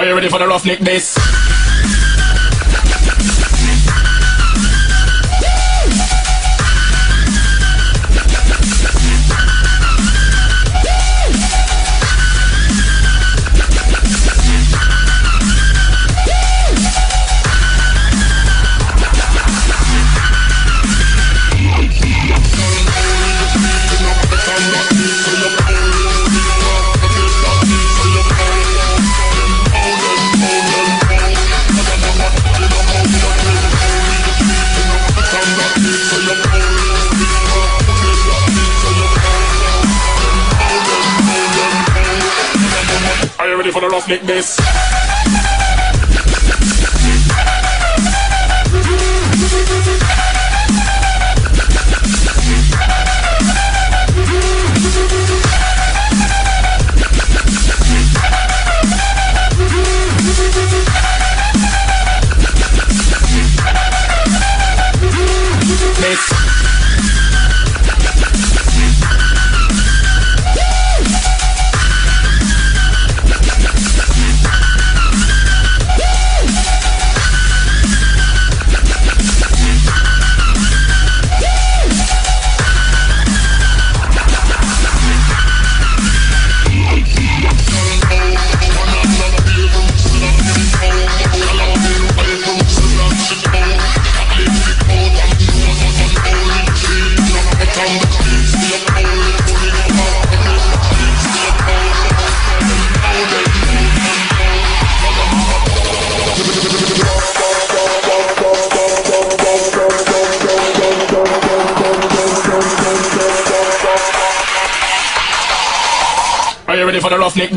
Are you ready for the roughneck this? girls make this. rough neck.